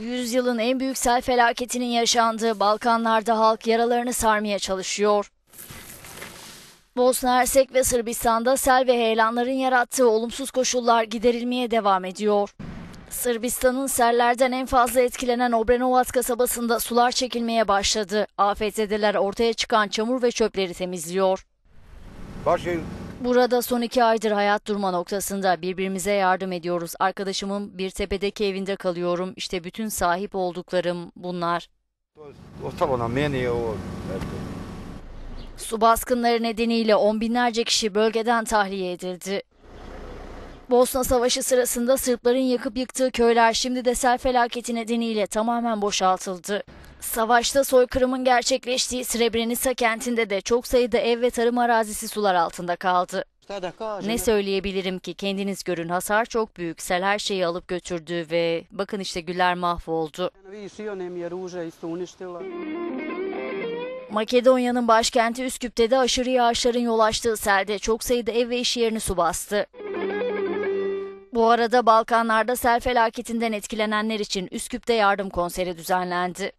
Yüzyılın en büyük sel felaketinin yaşandığı Balkanlarda halk yaralarını sarmaya çalışıyor. Bosna Hersek ve Sırbistan'da sel ve heyelanların yarattığı olumsuz koşullar giderilmeye devam ediyor. Sırbistan'ın sellerden en fazla etkilenen Obrenovac kasabasında sular çekilmeye başladı. Afetzedeler ortaya çıkan çamur ve çöpleri temizliyor. Başı Burada son iki aydır hayat durma noktasında birbirimize yardım ediyoruz. Arkadaşımın bir tepedeki evinde kalıyorum. İşte bütün sahip olduklarım bunlar. Su baskınları nedeniyle on binlerce kişi bölgeden tahliye edildi. Bosna Savaşı sırasında Sırpların yakıp yıktığı köyler şimdi de sel felaketi nedeniyle tamamen boşaltıldı. Savaşta soykırımın gerçekleştiği Srebrenica kentinde de çok sayıda ev ve tarım arazisi sular altında kaldı. Ne söyleyebilirim ki kendiniz görün hasar çok büyük. Sel her şeyi alıp götürdü ve bakın işte güller mahvoldu. Makedonya'nın başkenti Üsküp'te de aşırı yağışların yol açtığı selde çok sayıda ev ve iş yerini su bastı. Bu arada Balkanlarda sel felaketinden etkilenenler için Üsküp'te yardım konseri düzenlendi.